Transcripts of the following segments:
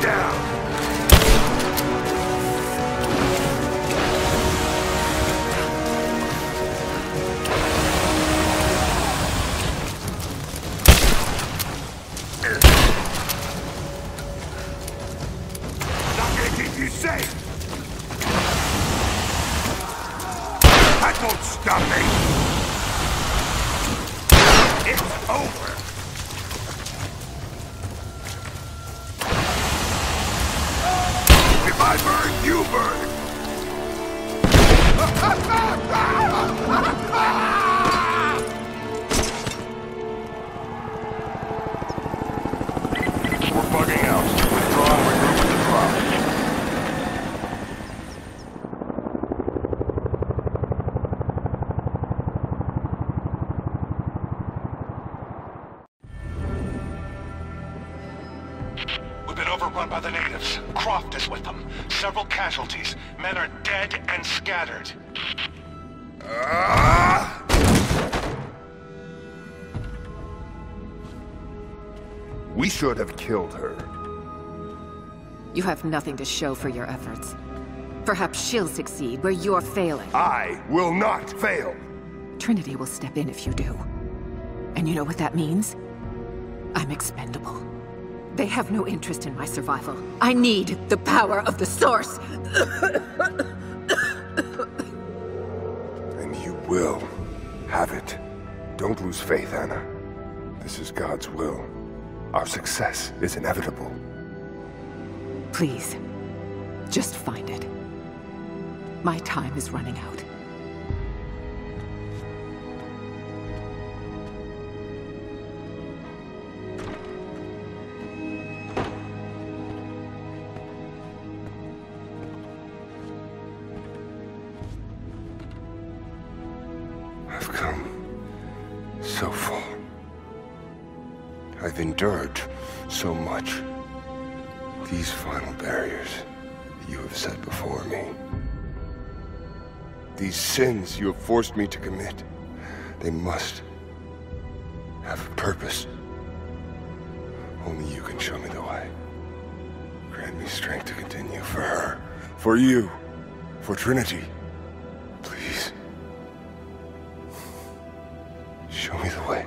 down! We should have killed her. You have nothing to show for your efforts. Perhaps she'll succeed where you're failing. I will not fail! Trinity will step in if you do. And you know what that means? I'm expendable. They have no interest in my survival. I need the power of the Source! And you will have it. Don't lose faith, Ana. This is God's will. Our success is inevitable. Please, just find it. My time is running out. You have forced me to commit. They must have a purpose. Only you can show me the way. Grant me strength to continue for her, for you, for Trinity. Please. Show me the way.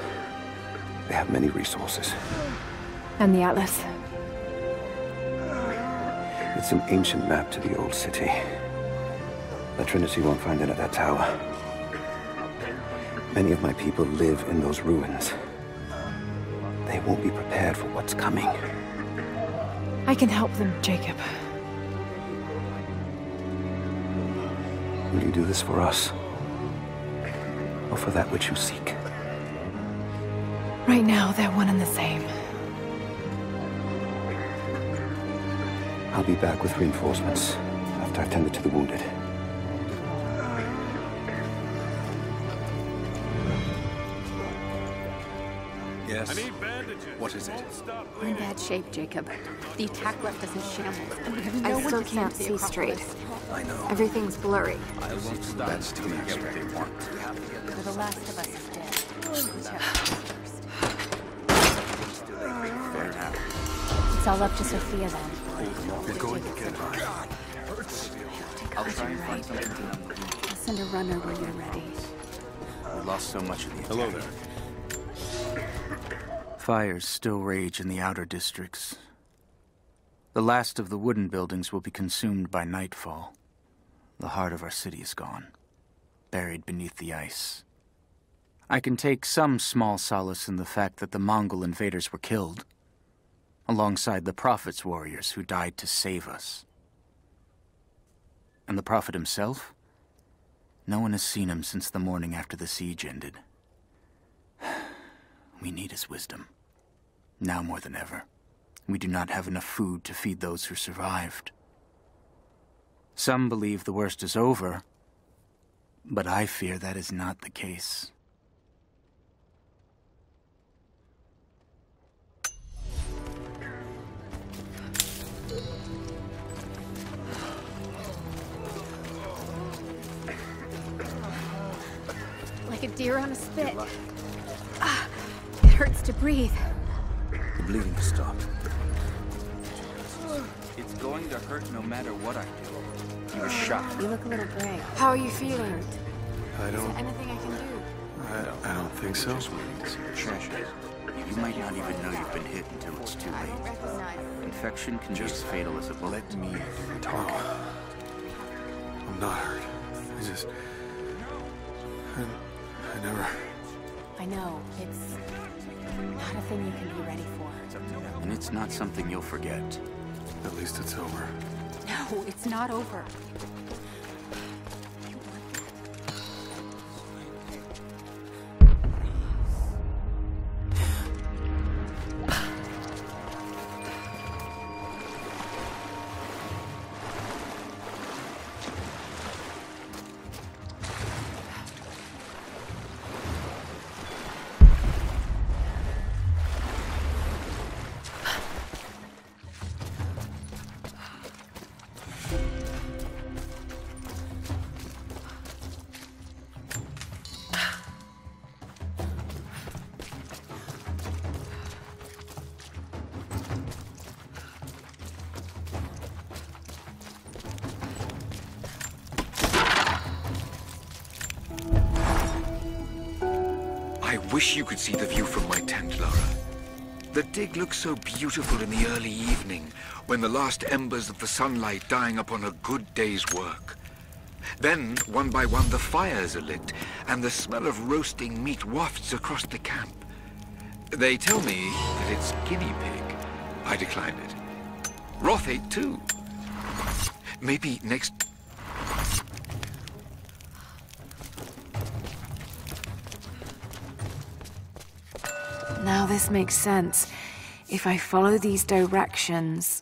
They have many resources. And the Atlas? It's an ancient map to the old city. The Trinity won't find it at that tower. Many of my people live in those ruins. They won't be prepared for what's coming. I can help them, Jacob. Will you do this for us? Or for that which you seek? Right now, they're one and the same. I'll be back with reinforcements after I've tended to the wounded. Yes. What is it? We're in bad shape, Jacob. The attack left us in shambles, and we have no I still can't send to the see straight. I know. Everything's blurry. I won't stop That's to get what they want. For the last of us It's all up to Sophia then. They're going to get by. Thanks. I'll try and find something to numb. I'll send a runner when you're ready. We lost so much of the Hello attack. there. Fires still rage in the outer districts. The last of the wooden buildings will be consumed by nightfall. The heart of our city is gone, buried beneath the ice. I can take some small solace in the fact that the Mongol invaders were killed, alongside the Prophet's warriors who died to save us. And the Prophet himself? No one has seen him since the morning after the siege ended. We need his wisdom. Now more than ever. We do not have enough food to feed those who survived. Some believe the worst is over, but I fear that is not the case. Like deer on a spit. Ah, it hurts to breathe. The bleeding has stopped. It's going to hurt no matter what I do. You were shot. You look a little gray. How are you feeling? I don't... Is there don't. anything I can do? I, I don't think so. Treasure. You might not even know you've been hit until it's too I don't late. recognize. Infection can be as fatal as a bullet. Let me talk. I'm not hurt. I just. I, I never. I know, it's not a thing you can be ready for. And it's not something you'll forget. At least it's over. No, it's not over. Looks so beautiful in the early evening, when the last embers of the sunlight dying upon a good day's work. Then, one by one, the fires are lit, and the smell of roasting meat wafts across the camp. They tell me that it's guinea pig. I declined it. Roth ate too. Maybe next Now this makes sense. If I follow these directions.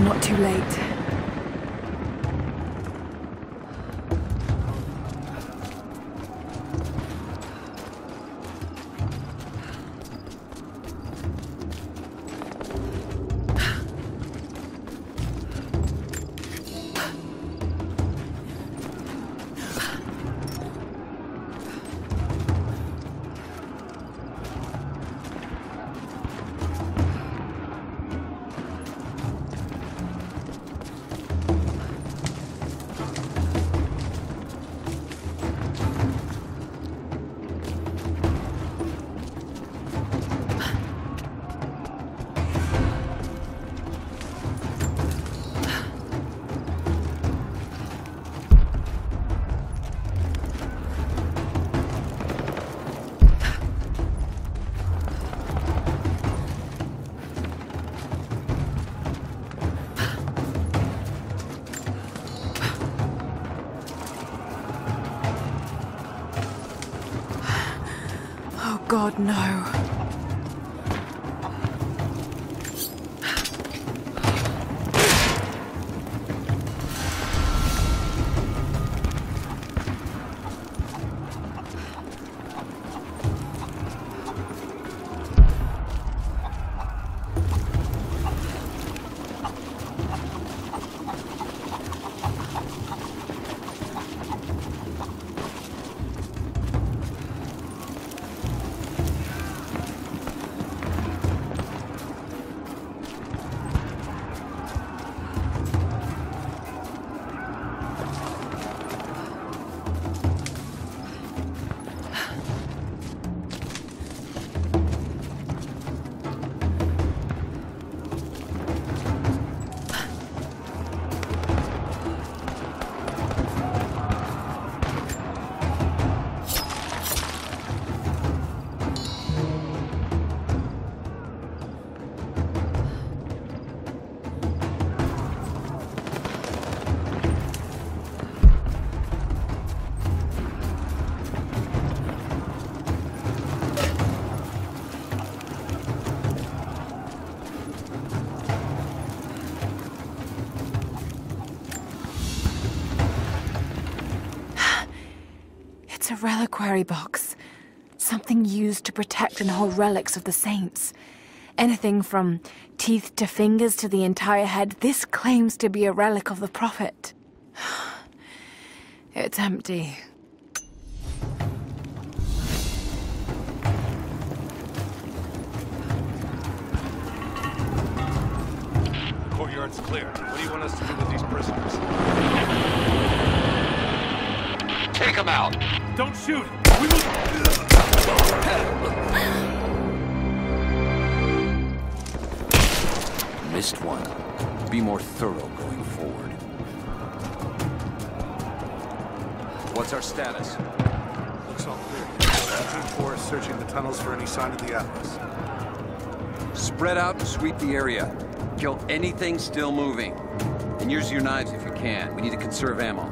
I'm not too late. God, no. Reliquary box. Something used to protect and hold relics of the saints. Anything from teeth to fingers to the entire head, this claims to be a relic of the Prophet. It's empty. Courtyard's clear. What do you want us to do with these prisoners? Take them out! Don't shoot! We will... Missed one. Be more thorough going forward. What's our status? Looks all clear. Team 4 is searching the tunnels for any sign of the Atlas. Spread out and sweep the area. Kill anything still moving. And use your knives if you can. We need to conserve ammo.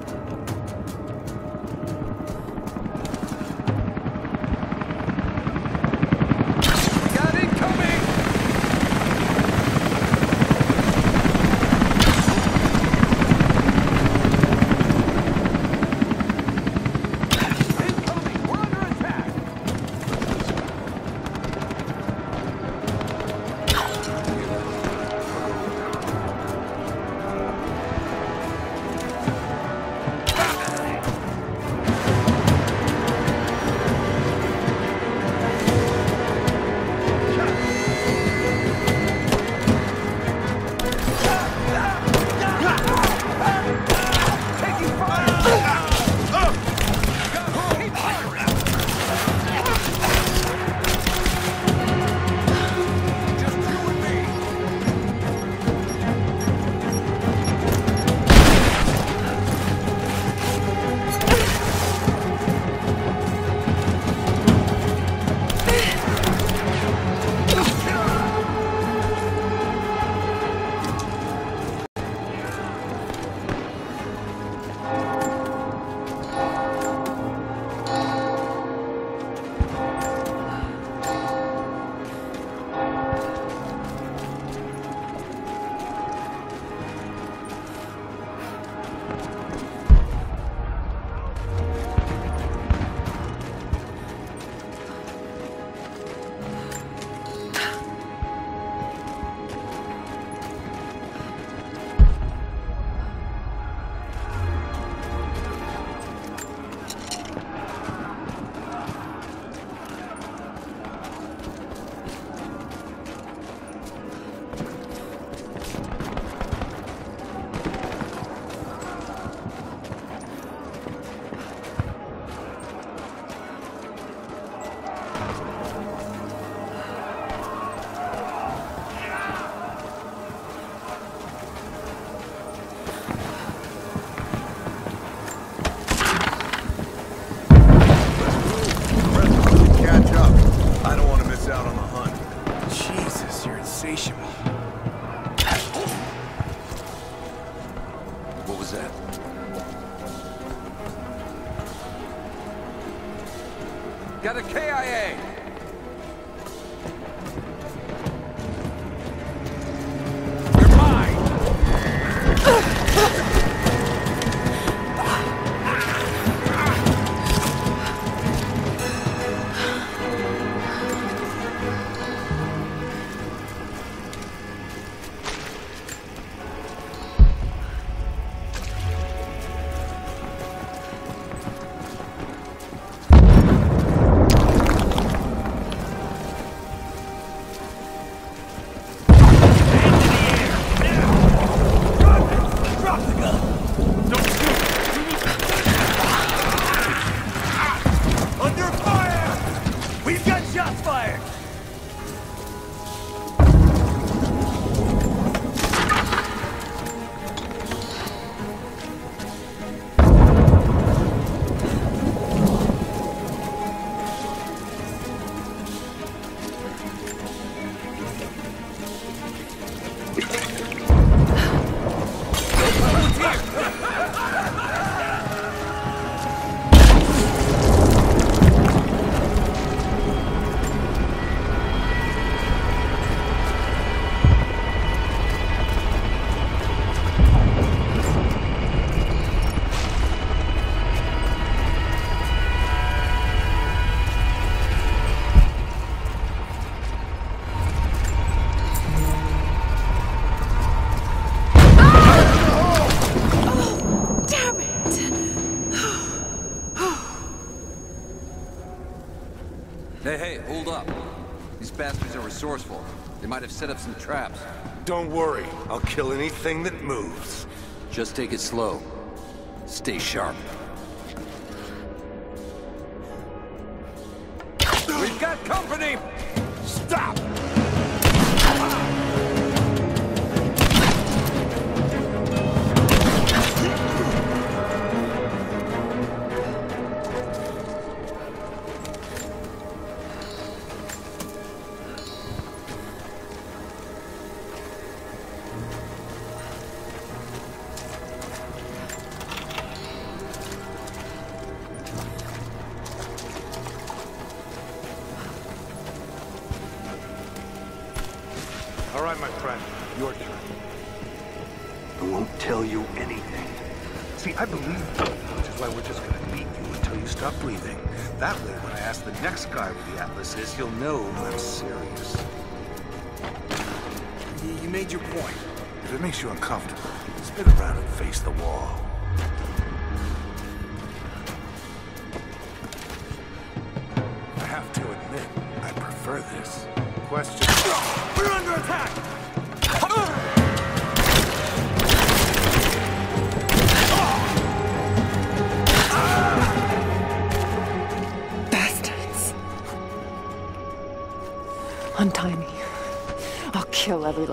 Might have set up some traps. Don't worry, I'll kill anything that moves. Just take it slow. Stay sharp. Is, you'll know I'm serious. You made your point. If it makes you uncomfortable, spin around and face the wall.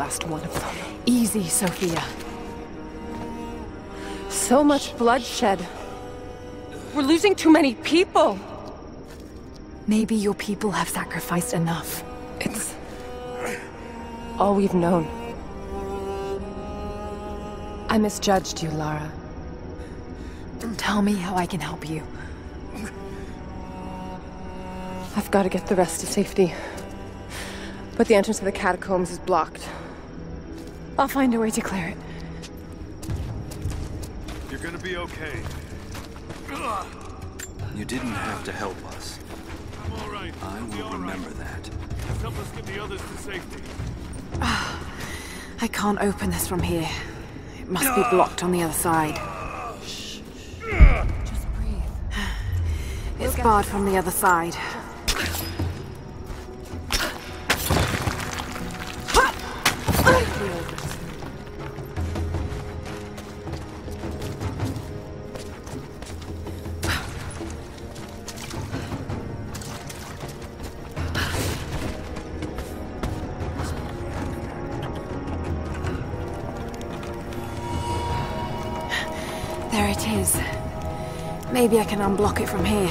Last one of them. Easy, Sophia. So much bloodshed. We're losing too many people. Maybe your people have sacrificed enough. It's all we've known. I misjudged you, Lara. Tell me how I can help you. I've got to get the rest to safety. But the entrance to the catacombs is blocked. I'll find a way to clear it. You're gonna be okay. You didn't have to help us. I'm all right. I will remember that. Just help us get the others to safety. I can't open this from here. It must be blocked on the other side. Just breathe. It's barred from the other side. Maybe I can unblock it from here.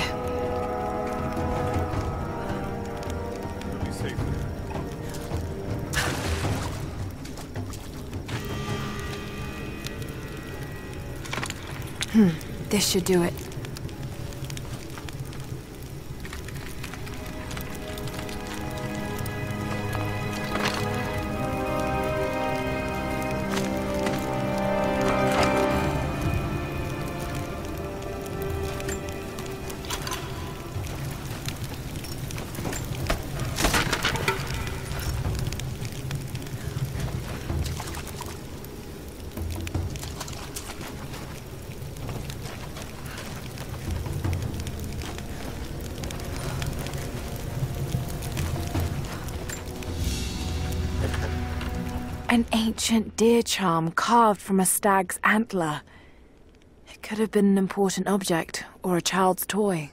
There. This should do it. Ancient deer charm carved from a stag's antler. It could have been an important object, or a child's toy.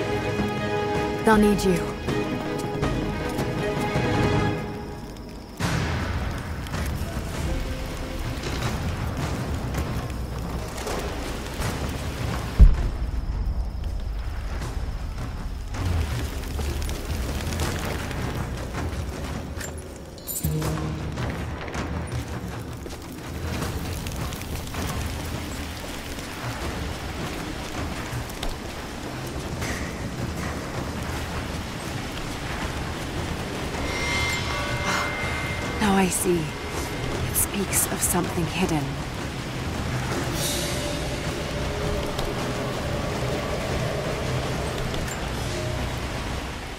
They'll need you. Hidden.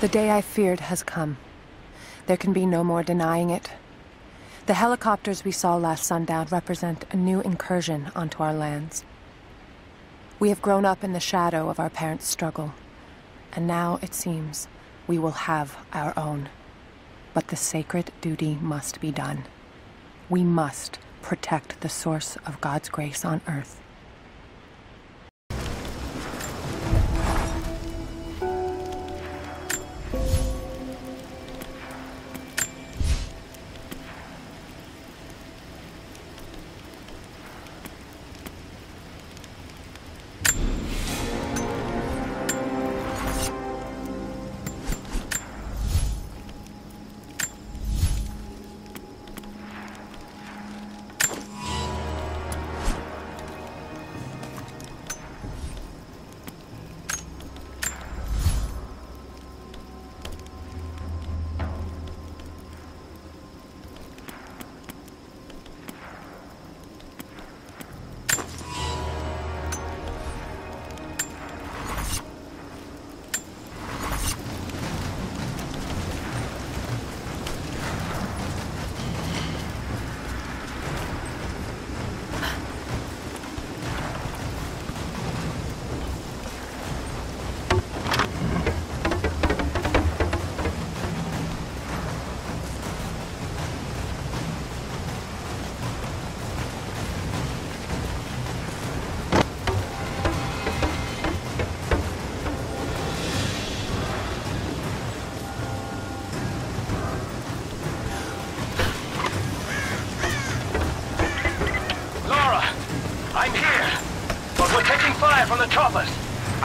The day I feared has come. There can be no more denying it. The helicopters we saw last sundown represent a new incursion onto our lands. We have grown up in the shadow of our parents' struggle, and now it seems we will have our own. But the sacred duty must be done. We must protect the source of God's grace on earth.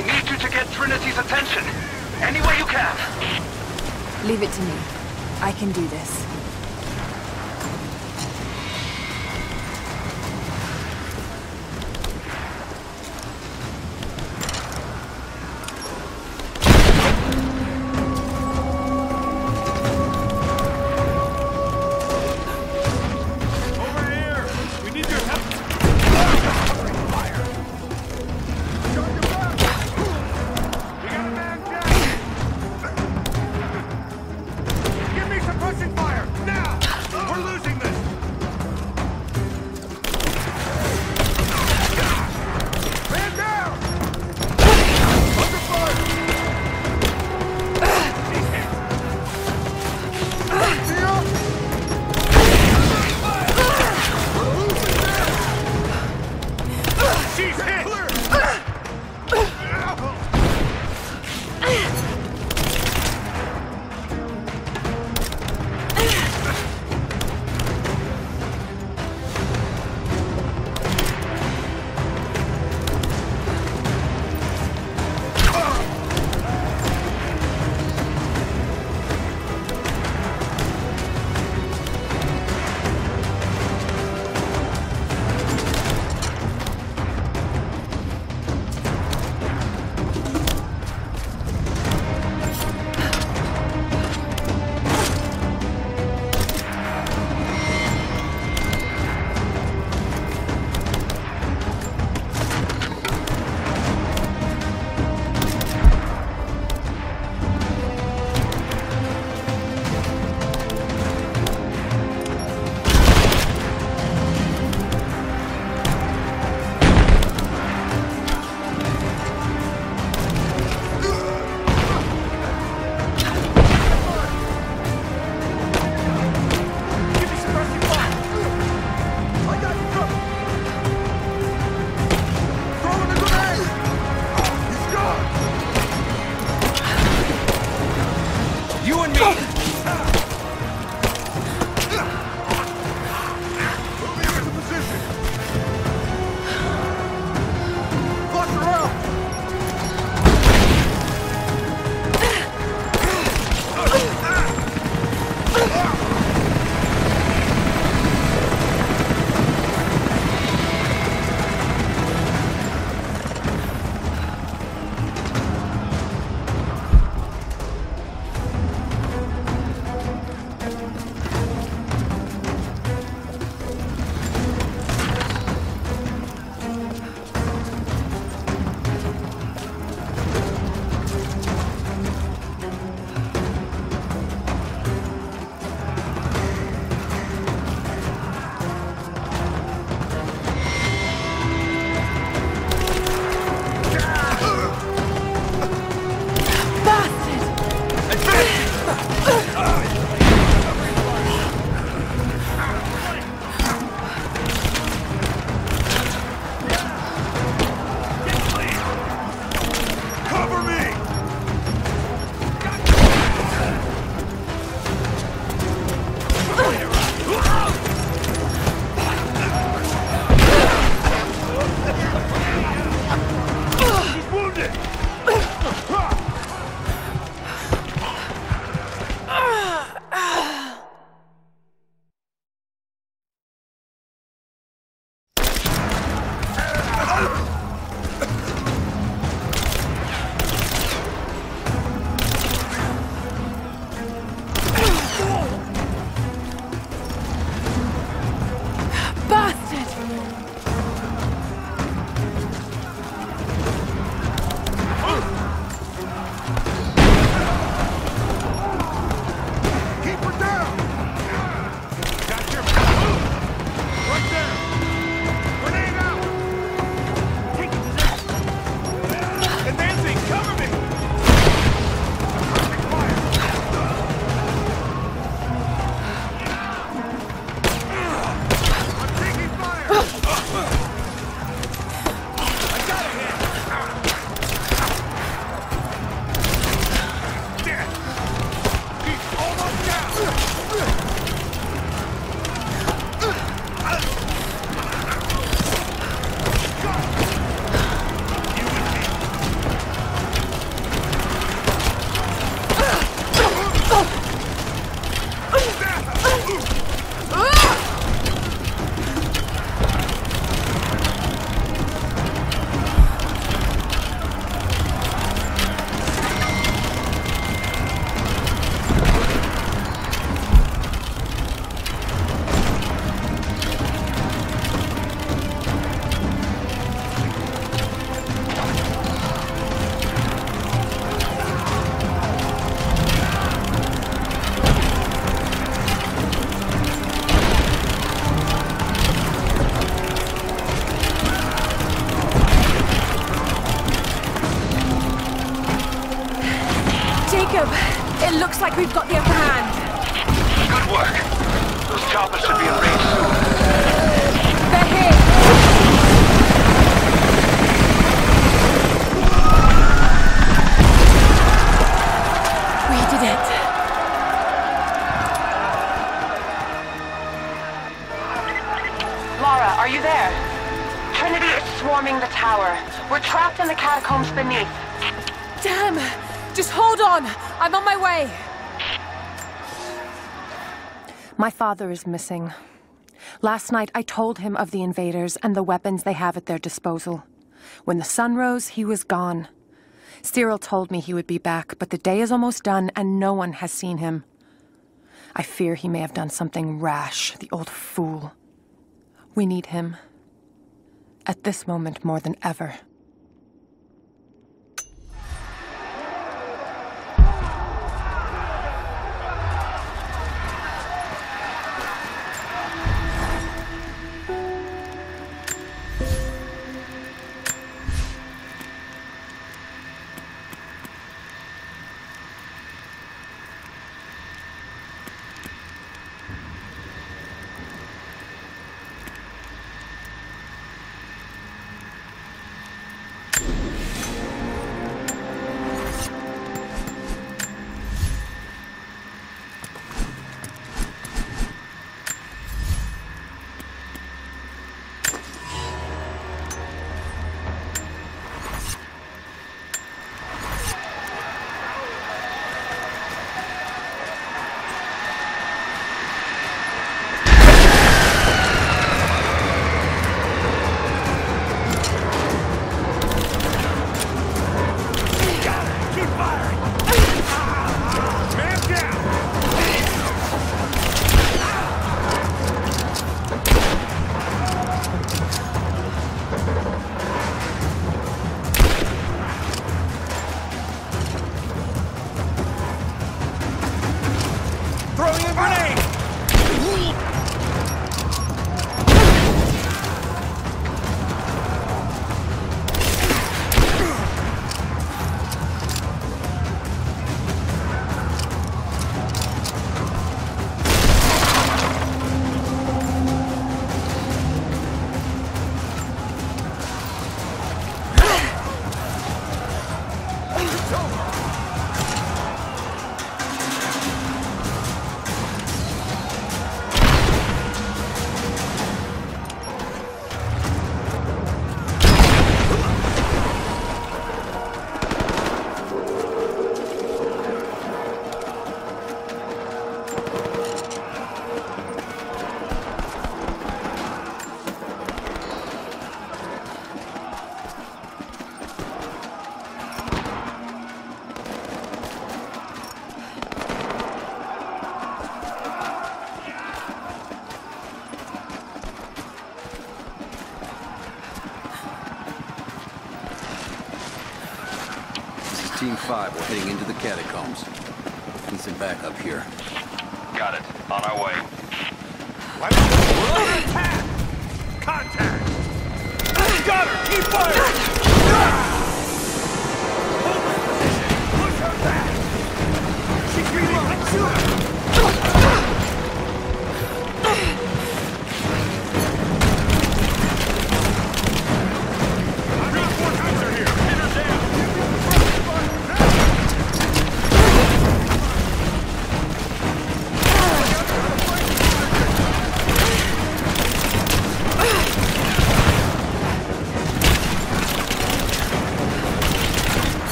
I need you to get Trinity's attention. Any way you can. Leave it to me. I can do this. My father is missing. Last night, I told him of the invaders and the weapons they have at their disposal. When the sun rose, he was gone. Cyril told me he would be back, but the day is almost done and no one has seen him. I fear he may have done something rash, the old fool. We need him. At this moment more than ever. 5, we're heading into the catacombs. Need some backup here. Got it. On our way. We're under attack! Contact! Got her! Keep firing!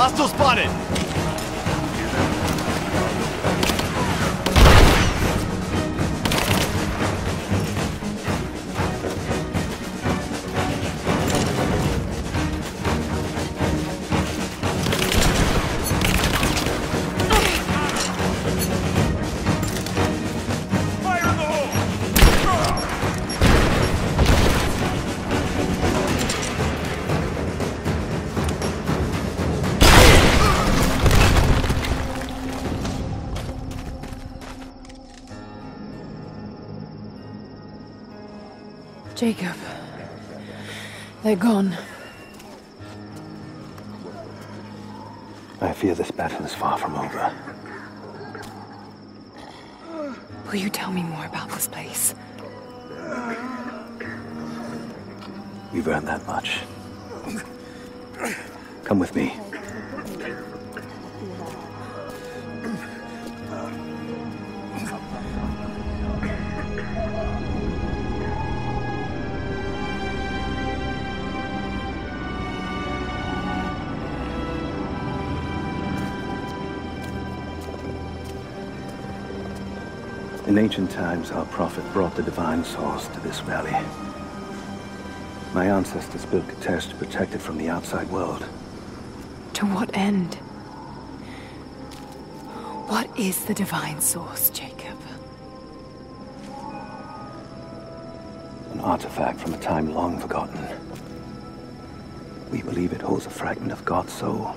Hast du's, Buddy? They're gone. I fear this battle is far from over. Will you tell me more about this place? You've earned that much. Come with me. In ancient times, our prophet brought the divine source to this valley. My ancestors built Kitezh to protect it from the outside world. To what end? What is the divine source, Jacob? An artifact from a time long forgotten. We believe it holds a fragment of God's soul.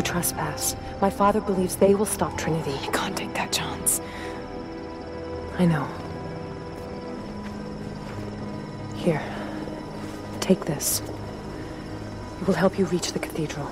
who trespass. My father believes they will stop Trinity. You can't take that chance. I know. Here. Take this. It will help you reach the cathedral.